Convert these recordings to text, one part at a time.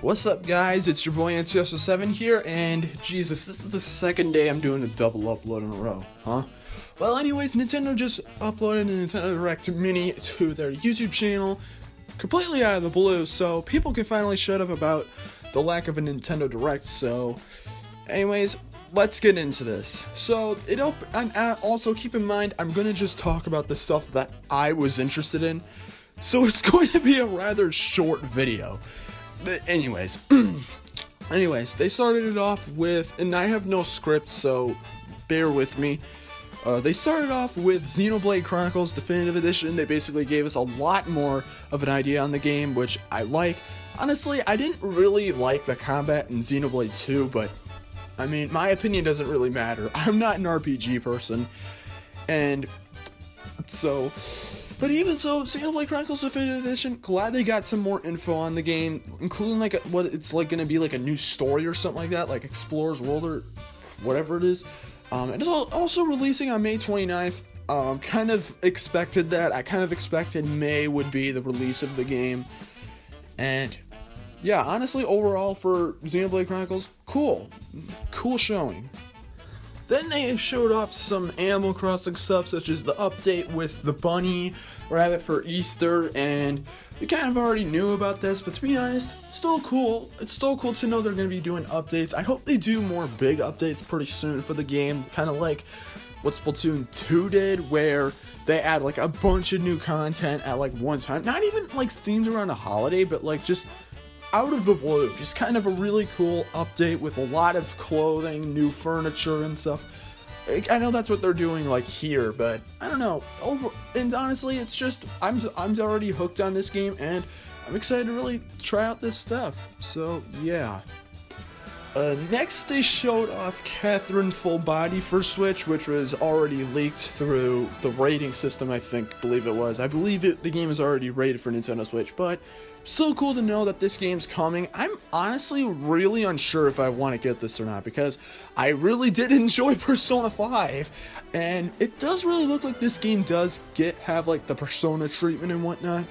What's up, guys? It's your boy NCS7 here, and Jesus, this is the second day I'm doing a double upload in a row, huh? Well, anyways, Nintendo just uploaded a Nintendo Direct Mini to their YouTube channel, completely out of the blue, so people can finally shut up about the lack of a Nintendo Direct. So, anyways, let's get into this. So, it op- and also keep in mind, I'm gonna just talk about the stuff that I was interested in. So it's going to be a rather short video. But anyways, anyways, they started it off with, and I have no script, so bear with me. Uh, they started off with Xenoblade Chronicles Definitive Edition. They basically gave us a lot more of an idea on the game, which I like. Honestly, I didn't really like the combat in Xenoblade 2, but I mean, my opinion doesn't really matter. I'm not an RPG person, and so but even so, Xenoblade Chronicles Definitive Edition, glad they got some more info on the game, including like a, what it's like going to be like a new story or something like that, like Explorer's World or whatever it is. Um, and it is also releasing on May 29th. Um, kind of expected that. I kind of expected May would be the release of the game. And yeah, honestly, overall for Xenoblade Chronicles, cool. Cool showing. Then they showed off some Animal Crossing stuff, such as the update with the bunny rabbit for Easter, and we kind of already knew about this, but to be honest, still cool. It's still cool to know they're going to be doing updates. I hope they do more big updates pretty soon for the game, kind of like what Splatoon 2 did, where they add like a bunch of new content at like one time. Not even like themes around a holiday, but like just out of the blue. Just kind of a really cool update with a lot of clothing, new furniture and stuff. I know that's what they're doing like here, but I don't know. Over and honestly, it's just I'm I'm already hooked on this game and I'm excited to really try out this stuff. So yeah. Uh, next, they showed off Catherine Full Body for Switch, which was already leaked through the rating system, I think, believe it was. I believe it, the game is already rated for Nintendo Switch, but so cool to know that this game's coming. I'm honestly really unsure if I want to get this or not because I really did enjoy Persona 5 and it does really look like this game does get have like the Persona treatment and whatnot.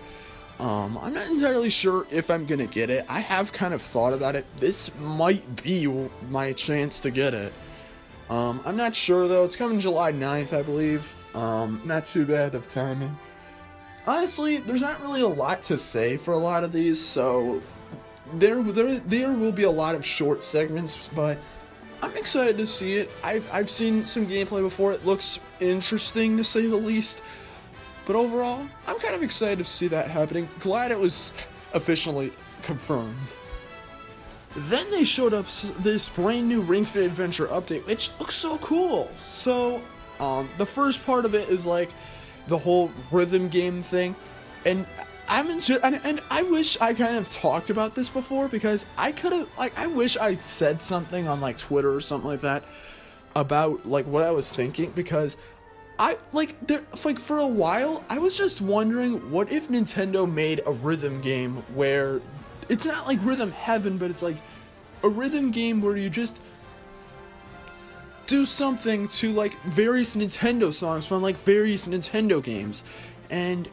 Um, I'm not entirely sure if I'm gonna get it. I have kind of thought about it. This might be my chance to get it. Um, I'm not sure though. It's coming July 9th, I believe. Um, not too bad of timing honestly, there's not really a lot to say for a lot of these, so there, there, there will be a lot of short segments, but I'm excited to see it. I've, I've seen some gameplay before. It looks interesting, to say the least. But overall, I'm kind of excited to see that happening. Glad it was officially confirmed. Then they showed up this brand new Ring Fit Adventure update, which looks so cool. So, um, the first part of it is like the whole rhythm game thing, and I'm and, and I wish I kind of talked about this before because I could have like I wish I said something on like Twitter or something like that about like what I was thinking because I like there like for a while I was just wondering what if Nintendo made a rhythm game where it's not like rhythm heaven but it's like a rhythm game where you just do something to like various Nintendo songs from like various Nintendo games. And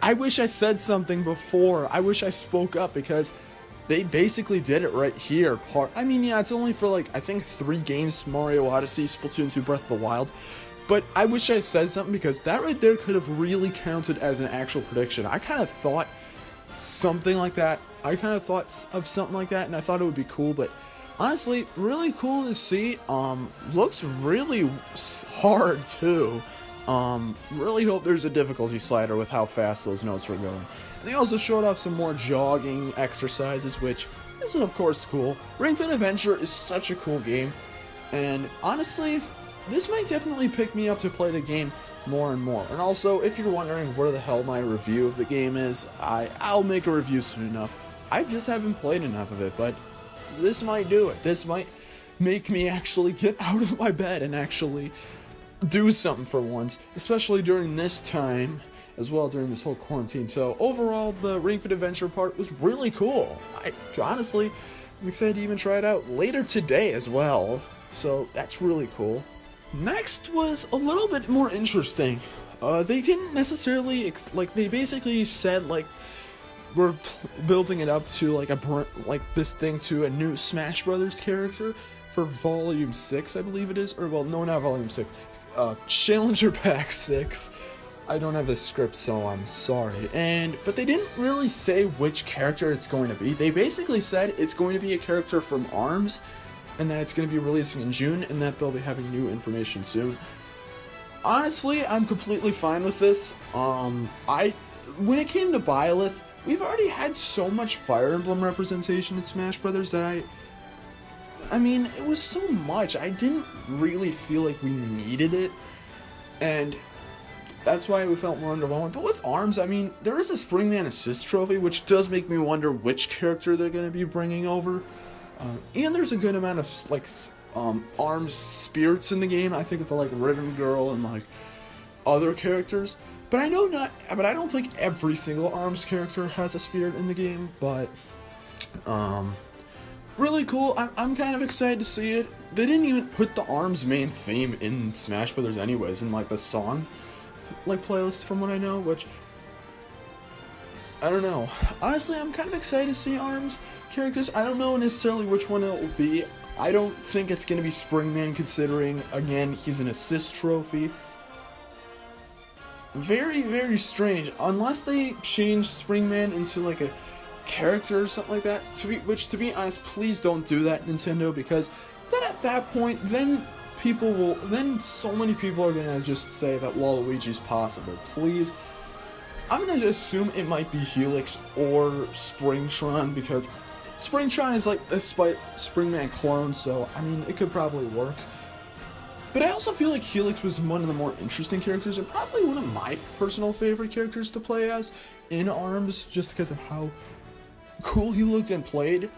I wish I said something before. I wish I spoke up because they basically did it right here. Part I mean, yeah, it's only for like I think 3 games, Mario Odyssey, Splatoon 2, Breath of the Wild. But I wish I said something because that right there could have really counted as an actual prediction. I kind of thought something like that. I kind of thought of something like that and I thought it would be cool, but honestly, really cool to see. Um, looks really hard too. Um, really hope there's a difficulty slider with how fast those notes are going. And they also showed off some more jogging exercises, which is of course cool. Ring Fit Adventure is such a cool game, and honestly, this might definitely pick me up to play the game more and more. And also, if you're wondering where the hell my review of the game is, I, I'll make a review soon enough. I just haven't played enough of it, but this might do it. This might make me actually get out of my bed and actually do something for once, especially during this time as well during this whole quarantine. So overall, the Ring Fit Adventure part was really cool. I honestly, I'm excited to even try it out later today as well. So that's really cool. Next was a little bit more interesting. Uh, they didn't necessarily like they basically said like we're building it up to like a like this thing to a new Smash Brothers character for Volume Six, I believe it is, or well, no, not Volume Six, uh, Challenger Pack Six. I don't have the script, so I'm sorry. And but they didn't really say which character it's going to be. They basically said it's going to be a character from Arms, and that it's going to be releasing in June, and that they'll be having new information soon. Honestly, I'm completely fine with this. Um, I when it came to Byleth, we've already had so much Fire Emblem representation in Smash Brothers that I. I mean, it was so much. I didn't really feel like we needed it. And that's why we felt more underwhelming. But with arms, I mean, there is a Springman Assist trophy, which does make me wonder which character they're going to be bringing over. Uh, and there's a good amount of like um, arms spirits in the game. I think of the like Ribbon Girl and like other characters. But I know not. But I don't think every single arms character has a spirit in the game. But um, really cool. I- I'm kind of excited to see it. They didn't even put the arms main theme in Smash Brothers, anyways, in like the song like playlist from what I know, which I don't know. Honestly, I'm kind of excited to see Arms characters. I don't know necessarily which one it will be. I don't think it's going to be Springman, considering, again, he's an assist trophy. Very, very strange. Unless they change Springman into like a character or something like that. To be, which, to be honest, please don't do that, Nintendo, because then at that point, then people will then so many people are gonna just say that Waluigi's possible. Please. I'm gonna assume it might be Helix or Springtron because Springtron is like a Sp- Springman clone, so I mean it could probably work. But I also feel like Helix was one of the more interesting characters and probably one of my personal favorite characters to play as in ARMS just because of how cool he looked and played.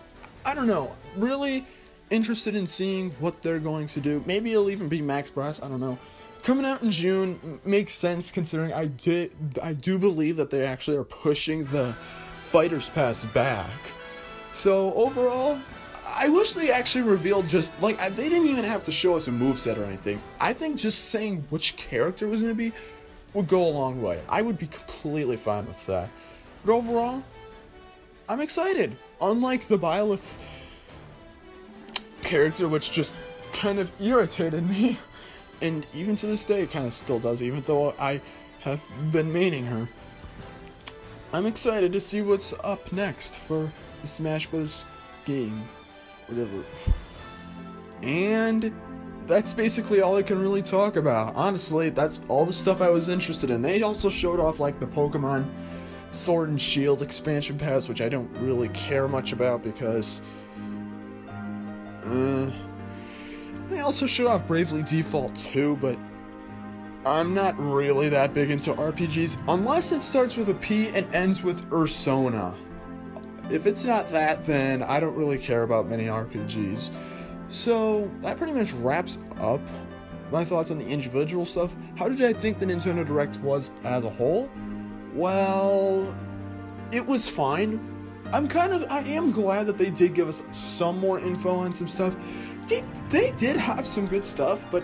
I don't know. Really, interested in seeing what they're going to do. Maybe it'll even be Max Brass. I don't know. Coming out in June makes sense considering I did I do believe that they actually are pushing the Fighters Pass back. So overall, I wish they actually revealed just like they didn't even have to show us a move set or anything. I think just saying which character was going to be would go a long way. I would be completely fine with that. But overall, I'm excited. Unlike the Byleth character, which just kind of irritated me. And even to this day, it kind of still does, even though I have been maining her. I'm excited to see what's up next for the Smash Bros. game. Whatever. And that's basically all I can really talk about. Honestly, that's all the stuff I was interested in. They also showed off like the Pokemon Sword and Shield expansion pass, which I don't really care much about because uh, they also showed off Bravely Default too, but I'm not really that big into RPGs unless it starts with a P and ends with Ursona. If it's not that, then I don't really care about many RPGs. So that pretty much wraps up my thoughts on the individual stuff. How did I think the Nintendo Direct was as a whole? Well, it was fine. I'm kind of I am glad that they did give us some more info on some stuff. They they did have some good stuff, but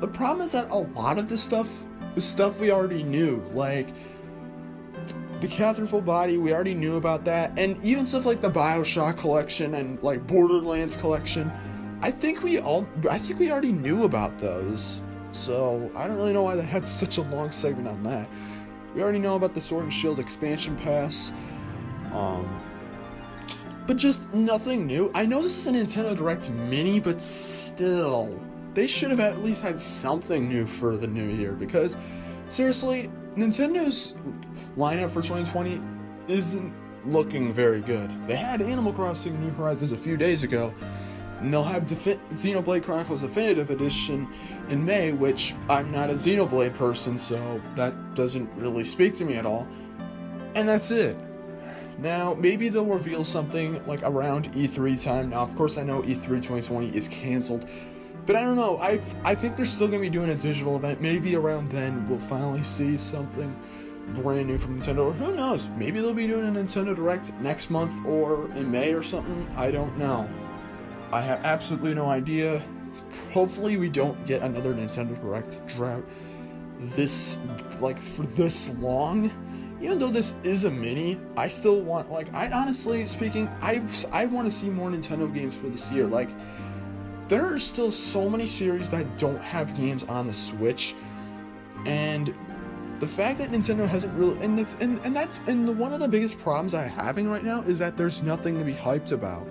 the problem is that a lot of this stuff was stuff we already knew. Like the Catherine Full Body, we already knew about that, and even stuff like the Bioshock collection and like Borderlands collection. I think we all I think we already knew about those. So I don't really know why they had such a long segment on that. We already know about the Sword and Shield expansion pass. Um, but just nothing new. I know this is a Nintendo Direct Mini, but still, they should have at least had something new for the new year because, seriously, Nintendo's lineup for 2020 isn't looking very good. They had Animal Crossing New Horizons a few days ago, and they'll have Defi- Xenoblade Chronicles Definitive Edition in May, which I'm not a Xenoblade person, so that doesn't really speak to me at all. And that's it. Now, maybe they'll reveal something like around E3 time. Now, of course, I know E3 2020 is canceled, but I don't know. I I think they're still gonna be doing a digital event. Maybe around then we'll finally see something brand new from Nintendo. Or who knows? Maybe they'll be doing a Nintendo Direct next month or in May or something. I don't know. I have absolutely no idea. Hopefully, we don't get another Nintendo Direct drought this like for this long even though this is a mini, I still want like I honestly speaking, I I want to see more Nintendo games for this year. Like there are still so many series that don't have games on the Switch, and the fact that Nintendo hasn't really and the, and and that's and the, one of the biggest problems I'm having right now is that there's nothing to be hyped about.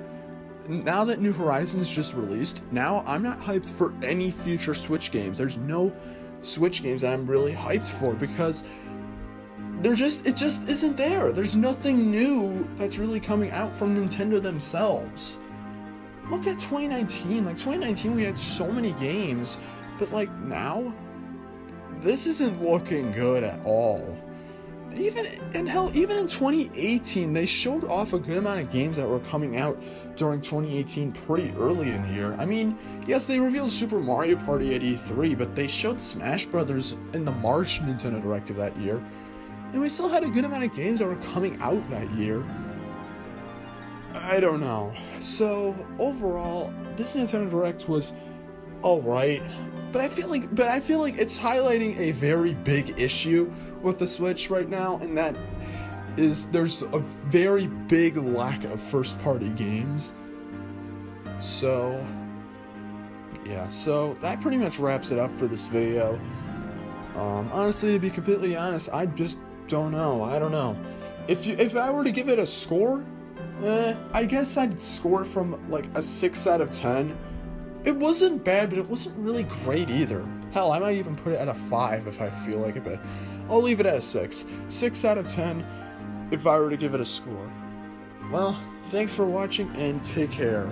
Now that New Horizons just released, now I'm not hyped for any future Switch games. There's no Switch games I'm really hyped for because they're just it just isn't there. There's nothing new that's really coming out from Nintendo themselves. Look at 2019. Like 2019 we had so many games, but like now this isn't looking good at all. Even and hell, even in 2018, they showed off a good amount of games that were coming out during 2018 pretty early in the year. I mean, yes, they revealed Super Mario Party at E3, but they showed Smash Brothers in the March Nintendo Direct of that year and we still had a good amount of games that were coming out that year. I don't know. So overall, this Nintendo Direct was alright, but I feel like but I feel like it's highlighting a very big issue with the Switch right now, and that is there's a very big lack of first party games. So yeah, so that pretty much wraps it up for this video. Um, honestly, to be completely honest, I just don't know. I don't know. If you, if I were to give it a score, eh, I guess I'd score from like a six out of ten. It wasn't bad, but it wasn't really great either. Hell, I might even put it at a five if I feel like it, but I'll leave it at a six. Six out of ten if I were to give it a score. Well, thanks for watching and take care.